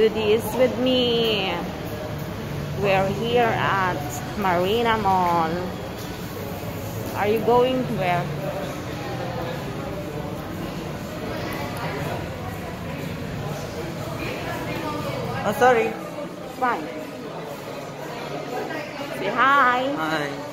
goodies with me. We're here at Marina Mall. Are you going where? Oh, sorry. Fine. Say hi. Hi.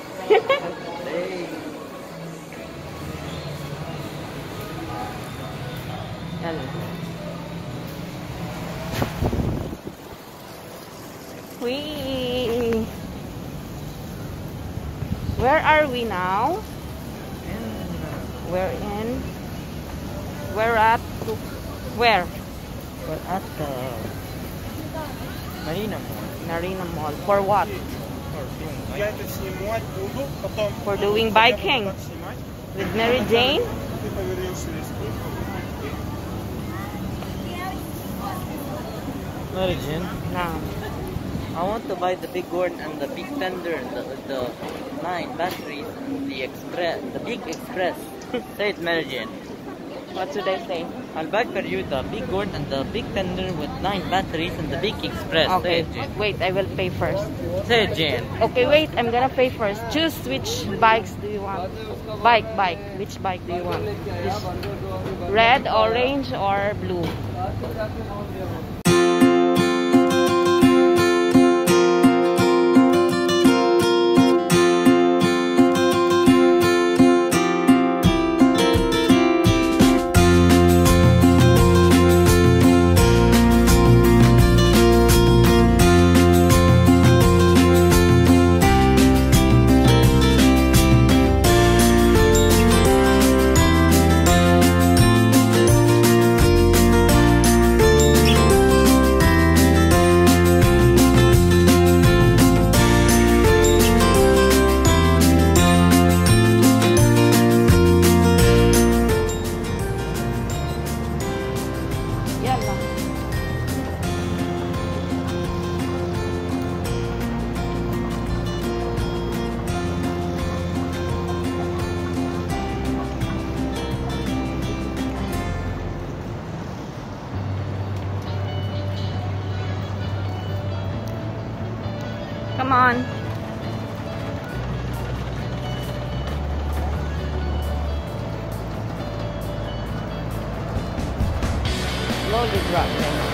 Where are we now? We're in. We're at. Where? We're at the. Marina Mall. Marina Mall. For what? For doing biking. With Mary Jane? Mary Jane? No. I want to buy the big gourd and the big tender the, the nine batteries and the express, the big express. Say it, Mary Jane. What should I say? I'll buy for you the big gourd and the big tender with nine batteries and the big express. Okay. it. Wait, I will pay first. Say it, Jane. Okay, wait. I'm gonna pay first. Choose which bikes do you want? Bike, bike. Which bike do you want? This red, orange, or blue? Come on. Slowly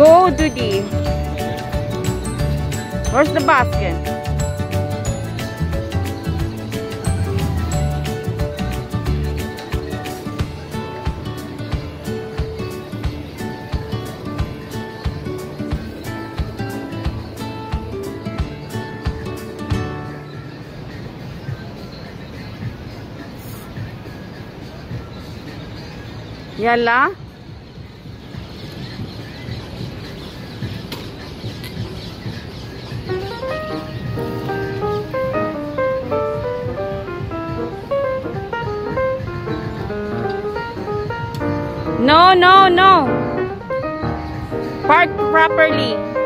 Go, Doddie. Where's the basket? Yalla. No, no, no. Park properly.